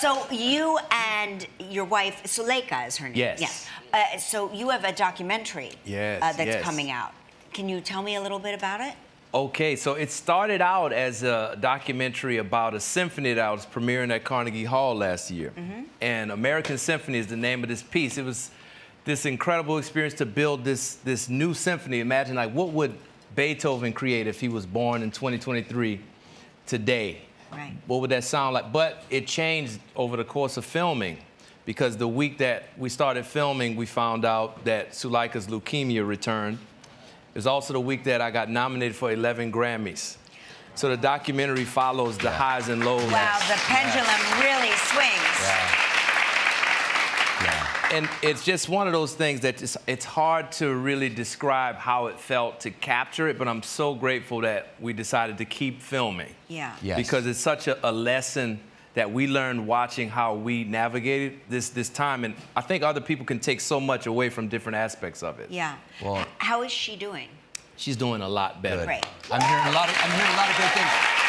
So you and your wife, Suleika is her name. Yes. Yes. Uh, so you have a documentary Yes, uh, that's yes. coming out. Can you tell me a little bit about it? Okay, so it started out as a documentary about a symphony that I was premiering at Carnegie Hall last year. And American Symphony is the name of this piece. It was this incredible experience to build this, this new symphony. Imagine, like, what would Beethoven create if he was born in 2023 today? Right. What would that sound like? But it changed over the course of filming because the week that we started filming, we found out that Suleika's leukemia returned. It was also the week that I got nominated for 11 Grammys. So the documentary follows the highs and lows. Wow, the pendulum really And it's just one of those things that it's, it's hard to really describe how it felt to capture it, but I'm so grateful that we decided to keep filming. Yeah. Yes. Because it's such a, a lesson that we learned watching how we navigated this, this time. And I think other people can take so much away from different aspects of it. Yeah. Well- How is she doing? She's doing a lot better. Great. I'm hearing a lot of I'm hearing a lot of great things.